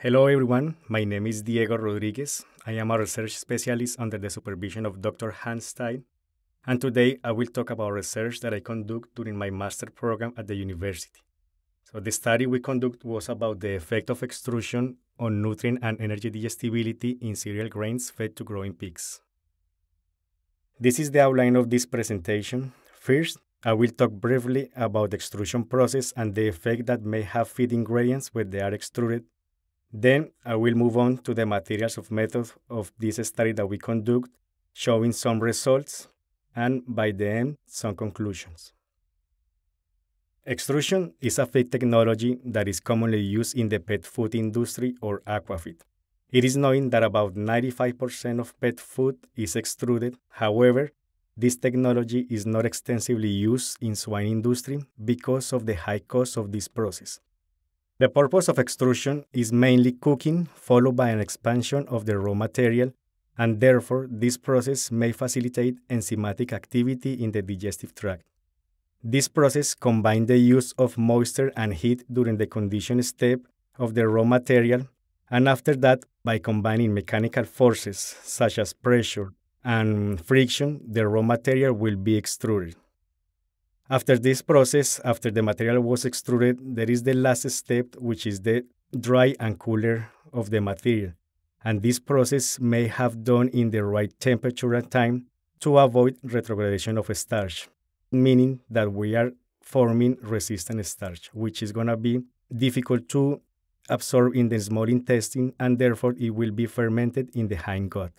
Hello, everyone. My name is Diego Rodriguez. I am a research specialist under the supervision of Dr. Hans Stein. And today I will talk about research that I conduct during my master program at the university. So, the study we conduct was about the effect of extrusion on nutrient and energy digestibility in cereal grains fed to growing pigs. This is the outline of this presentation. First, I will talk briefly about the extrusion process and the effect that may have feed ingredients when they are extruded. Then I will move on to the materials of method of this study that we conduct, showing some results, and by the end, some conclusions. Extrusion is a feed technology that is commonly used in the pet food industry or aquafeed. It is known that about 95% of pet food is extruded. However, this technology is not extensively used in swine industry because of the high cost of this process. The purpose of extrusion is mainly cooking followed by an expansion of the raw material and therefore this process may facilitate enzymatic activity in the digestive tract. This process combines the use of moisture and heat during the condition step of the raw material and after that, by combining mechanical forces such as pressure and friction, the raw material will be extruded. After this process, after the material was extruded, there is the last step, which is the dry and cooler of the material. And this process may have done in the right temperature and time to avoid retrogradation of starch, meaning that we are forming resistant starch, which is going to be difficult to absorb in the small intestine and therefore it will be fermented in the hindgut.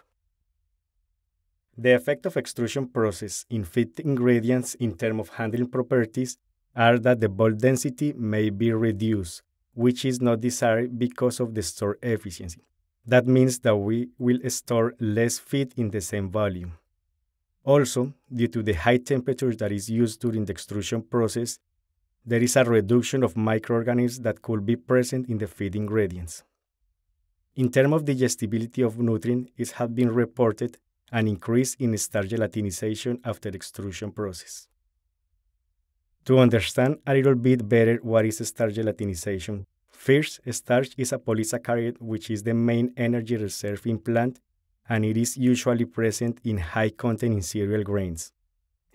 The effect of extrusion process in feed ingredients in terms of handling properties are that the bulk density may be reduced, which is not desired because of the store efficiency. That means that we will store less feed in the same volume. Also, due to the high temperature that is used during the extrusion process, there is a reduction of microorganisms that could be present in the feed ingredients. In terms of digestibility of nutrient, it has been reported an increase in starch gelatinization after extrusion process. To understand a little bit better what is starch gelatinization, first, starch is a polysaccharide which is the main energy reserve in plant and it is usually present in high content in cereal grains.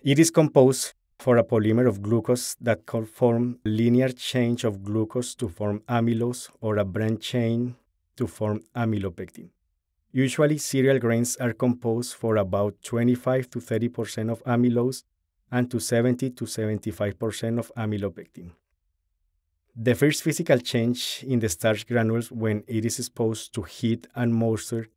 It is composed for a polymer of glucose that can form linear change of glucose to form amylose or a branch chain to form amylopectin. Usually, cereal grains are composed for about 25 to 30% of amylose and to 70 to 75% of amylopectin. The first physical change in the starch granules when it is exposed to heat and moisture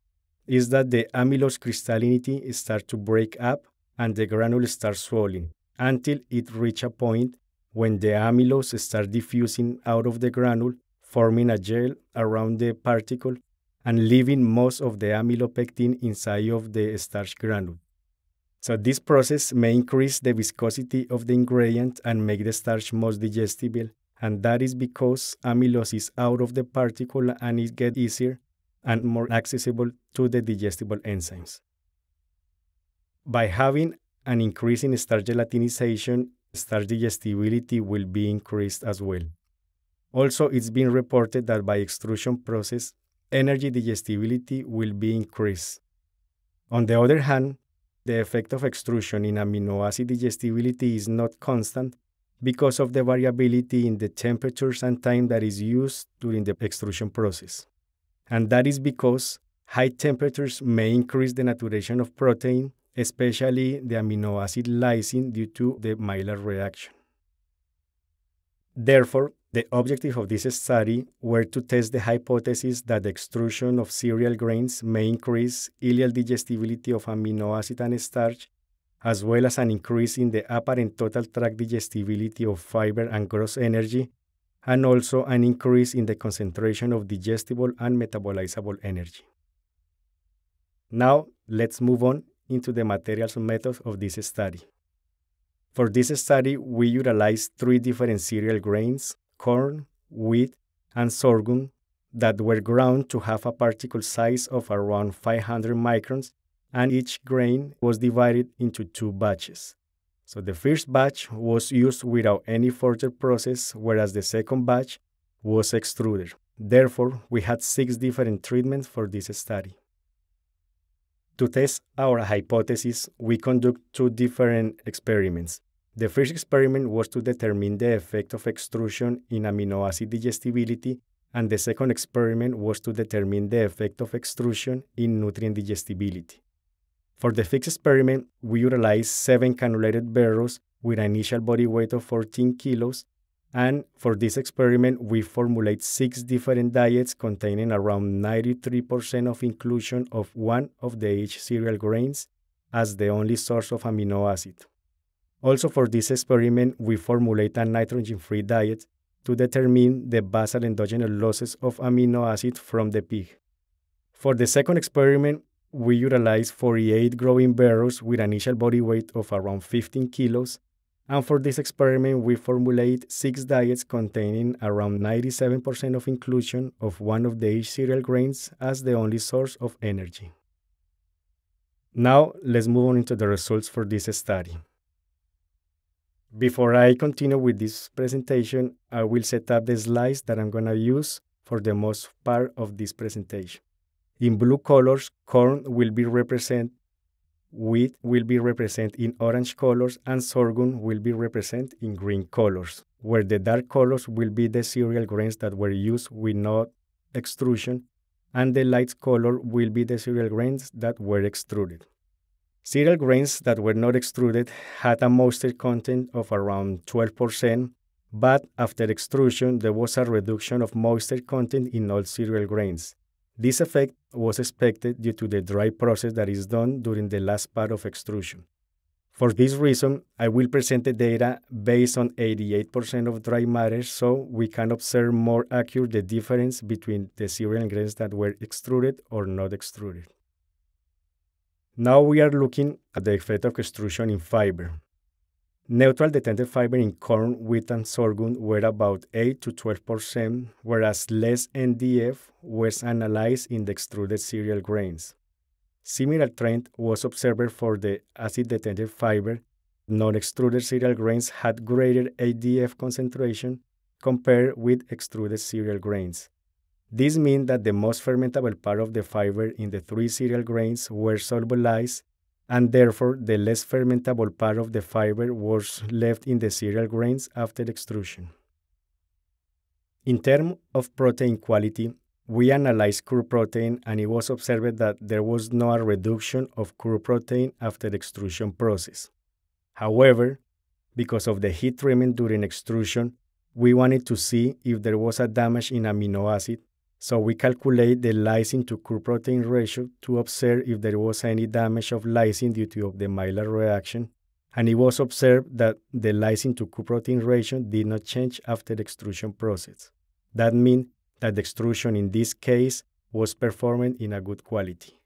is that the amylose crystallinity starts to break up and the granule starts swelling until it reaches a point when the amylose starts diffusing out of the granule, forming a gel around the particle and leaving most of the amylopectin inside of the starch granule. So this process may increase the viscosity of the ingredient and make the starch more digestible, and that is because amylose is out of the particle and it gets easier and more accessible to the digestible enzymes. By having an increase in starch gelatinization, starch digestibility will be increased as well. Also, it's been reported that by extrusion process, energy digestibility will be increased. On the other hand, the effect of extrusion in amino acid digestibility is not constant because of the variability in the temperatures and time that is used during the extrusion process. And that is because high temperatures may increase the naturation of protein especially the amino acid lysine due to the Maillard reaction. Therefore, the objective of this study were to test the hypothesis that the extrusion of cereal grains may increase ileal digestibility of amino acid and starch, as well as an increase in the apparent total tract digestibility of fiber and gross energy, and also an increase in the concentration of digestible and metabolizable energy. Now, let's move on into the materials and methods of this study. For this study, we utilized three different cereal grains corn, wheat, and sorghum that were ground to have a particle size of around 500 microns, and each grain was divided into two batches. So the first batch was used without any further process, whereas the second batch was extruded. Therefore, we had six different treatments for this study. To test our hypothesis, we conduct two different experiments. The first experiment was to determine the effect of extrusion in amino acid digestibility, and the second experiment was to determine the effect of extrusion in nutrient digestibility. For the fixed experiment, we utilized seven cannulated barrows with an initial body weight of 14 kilos and for this experiment, we formulate six different diets containing around 93% of inclusion of one of the H cereal grains as the only source of amino acid. Also, for this experiment, we formulate a nitrogen free diet to determine the basal endogenous losses of amino acid from the pig. For the second experiment, we utilize 48 growing barrows with an initial body weight of around 15 kilos and for this experiment, we formulate six diets containing around 97% of inclusion of one of the H cereal grains as the only source of energy. Now, let's move on into the results for this study. Before I continue with this presentation, I will set up the slides that I'm going to use for the most part of this presentation. In blue colors, corn will be represented wheat will be represented in orange colors and sorghum will be represented in green colors, where the dark colors will be the cereal grains that were used with no extrusion, and the light color will be the cereal grains that were extruded. Cereal grains that were not extruded had a moisture content of around 12%, but after extrusion, there was a reduction of moisture content in all cereal grains. This effect was expected due to the dry process that is done during the last part of extrusion. For this reason, I will present the data based on 88% of dry matter so we can observe more accurate the difference between the cereal grains that were extruded or not extruded. Now we are looking at the effect of extrusion in fiber. Neutral detergent fiber in corn, wheat, and sorghum were about 8 to 12 percent, whereas less NDF was analyzed in the extruded cereal grains. Similar trend was observed for the acid detergent fiber. Non-extruded cereal grains had greater ADF concentration compared with extruded cereal grains. This means that the most fermentable part of the fiber in the three cereal grains were solubilized and therefore the less fermentable part of the fiber was left in the cereal grains after extrusion. In terms of protein quality, we analyzed crude protein and it was observed that there was no reduction of crude protein after the extrusion process. However, because of the heat treatment during extrusion, we wanted to see if there was a damage in amino acid so we calculate the lysine to crude protein ratio to observe if there was any damage of lysine due to the Maillard reaction, and it was observed that the lysine to crude protein ratio did not change after the extrusion process. That means that the extrusion in this case was performed in a good quality.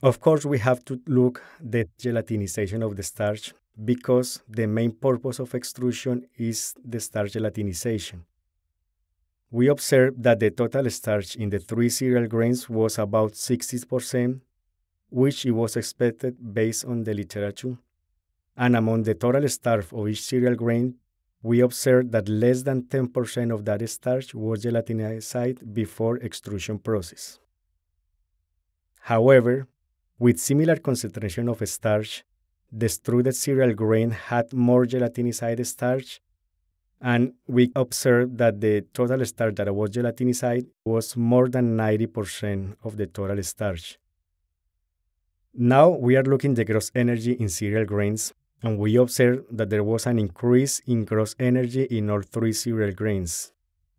Of course, we have to look the gelatinization of the starch because the main purpose of extrusion is the starch gelatinization we observed that the total starch in the three cereal grains was about 60%, which it was expected based on the literature. And among the total starch of each cereal grain, we observed that less than 10% of that starch was gelatinized before extrusion process. However, with similar concentration of starch, the extruded cereal grain had more gelatinized starch and we observed that the total starch that was gelatinized was more than 90% of the total starch. Now we are looking the gross energy in cereal grains, and we observed that there was an increase in gross energy in all three cereal grains.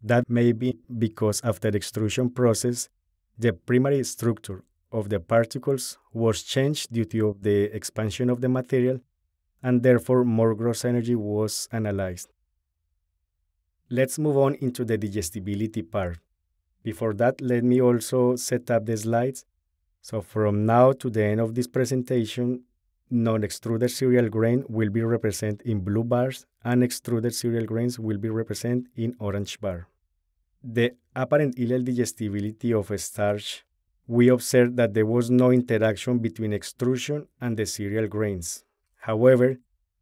That may be because after the extrusion process, the primary structure of the particles was changed due to the expansion of the material, and therefore more gross energy was analyzed. Let's move on into the digestibility part. Before that, let me also set up the slides. So from now to the end of this presentation, non-extruded cereal grain will be represented in blue bars and extruded cereal grains will be represented in orange bar. The apparent ileal digestibility of starch, we observed that there was no interaction between extrusion and the cereal grains. However,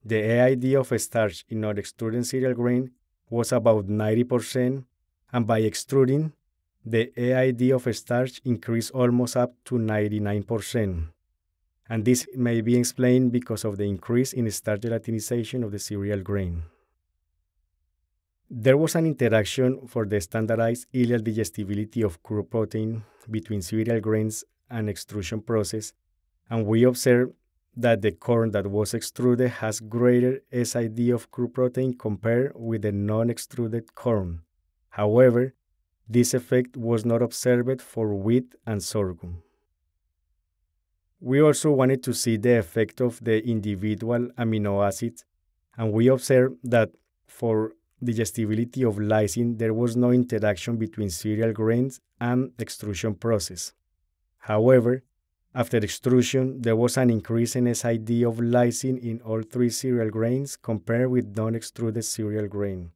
the AID of starch in non-extruded cereal grain was about 90%, and by extruding, the AID of starch increased almost up to 99%. And this may be explained because of the increase in starch gelatinization of the cereal grain. There was an interaction for the standardized ileal digestibility of crude protein between cereal grains and extrusion process, and we observed that the corn that was extruded has greater SID of crude protein compared with the non-extruded corn. However, this effect was not observed for wheat and sorghum. We also wanted to see the effect of the individual amino acids, and we observed that for digestibility of lysine, there was no interaction between cereal grains and extrusion process. However, after extrusion, there was an increase in SID of lysine in all three cereal grains compared with non-extruded cereal grain.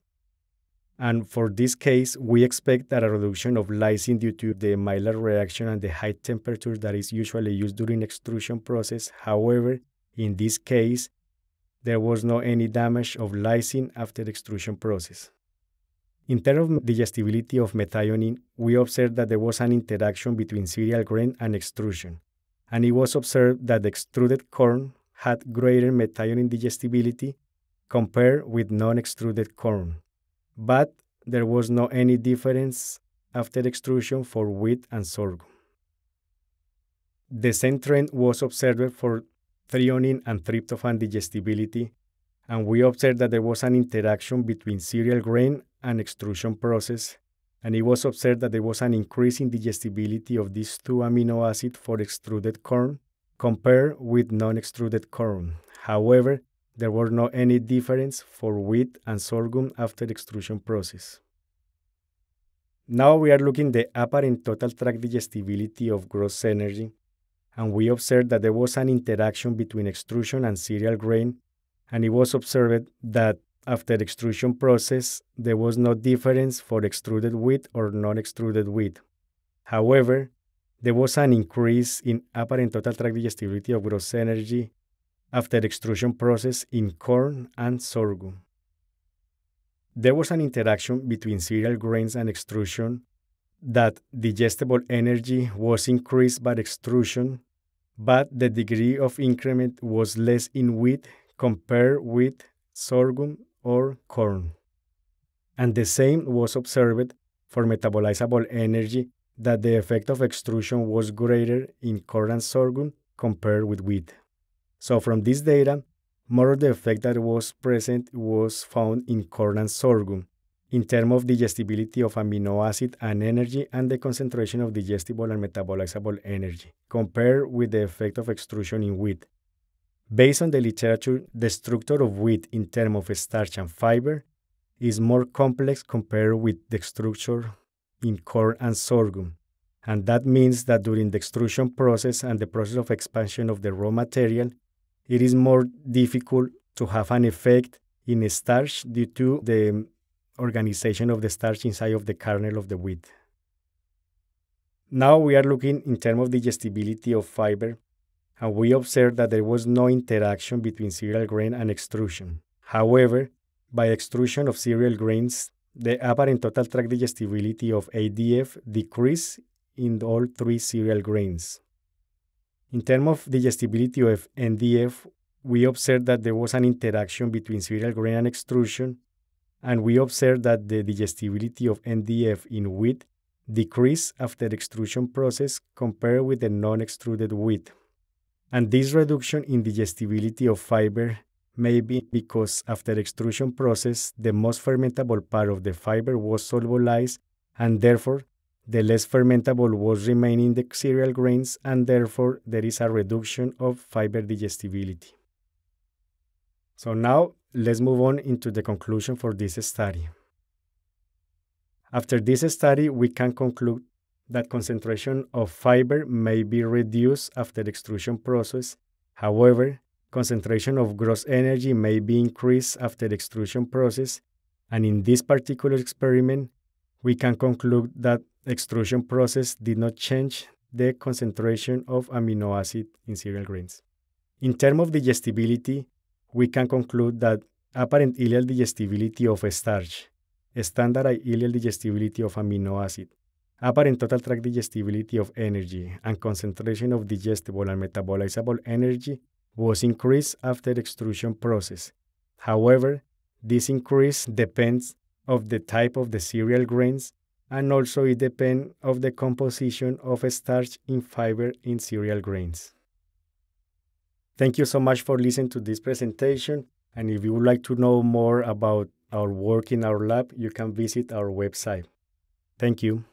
And for this case, we expect that a reduction of lysine due to the Maillard reaction and the high temperature that is usually used during extrusion process. However, in this case, there was no any damage of lysine after extrusion process. In terms of digestibility of methionine, we observed that there was an interaction between cereal grain and extrusion, and it was observed that the extruded corn had greater methionine digestibility compared with non-extruded corn, but there was no any difference after extrusion for wheat and sorghum. The same trend was observed for threonine and tryptophan digestibility, and we observed that there was an interaction between cereal grain and extrusion process, and it was observed that there was an increase in digestibility of these two amino acids for extruded corn compared with non-extruded corn. However, there were no any difference for wheat and sorghum after extrusion process. Now we are looking the apparent total tract digestibility of gross energy, and we observed that there was an interaction between extrusion and cereal grain, and it was observed that after extrusion process, there was no difference for extruded wheat or non-extruded wheat. However, there was an increase in apparent total tract digestibility of gross energy after extrusion process in corn and sorghum. There was an interaction between cereal grains and extrusion that digestible energy was increased by extrusion, but the degree of increment was less in wheat compared with sorghum or corn. And the same was observed for metabolizable energy that the effect of extrusion was greater in corn and sorghum compared with wheat. So from this data, more of the effect that was present was found in corn and sorghum, in terms of digestibility of amino acid and energy and the concentration of digestible and metabolizable energy, compared with the effect of extrusion in wheat. Based on the literature, the structure of wheat in terms of starch and fiber is more complex compared with the structure in corn and sorghum. And that means that during the extrusion process and the process of expansion of the raw material, it is more difficult to have an effect in starch due to the organization of the starch inside of the kernel of the wheat. Now we are looking in terms of digestibility of fiber, and we observed that there was no interaction between cereal grain and extrusion. However, by extrusion of cereal grains, the apparent total tract digestibility of ADF decreased in all three cereal grains. In terms of digestibility of NDF, we observed that there was an interaction between cereal grain and extrusion, and we observed that the digestibility of NDF in wheat decreased after extrusion process compared with the non-extruded wheat. And this reduction in digestibility of fiber may be because after extrusion process, the most fermentable part of the fiber was solubilized and therefore the less fermentable was remaining the cereal grains and therefore there is a reduction of fiber digestibility. So now let's move on into the conclusion for this study. After this study, we can conclude that concentration of fiber may be reduced after the extrusion process. However, concentration of gross energy may be increased after the extrusion process, and in this particular experiment, we can conclude that extrusion process did not change the concentration of amino acid in cereal grains. In terms of digestibility, we can conclude that apparent ileal digestibility of starch standard ileal digestibility of amino acid, apparent total tract digestibility of energy, and concentration of digestible and metabolizable energy was increased after extrusion process. However, this increase depends of the type of the cereal grains and also it depends of the composition of starch in fiber in cereal grains. Thank you so much for listening to this presentation. And if you would like to know more about our work in our lab, you can visit our website. Thank you.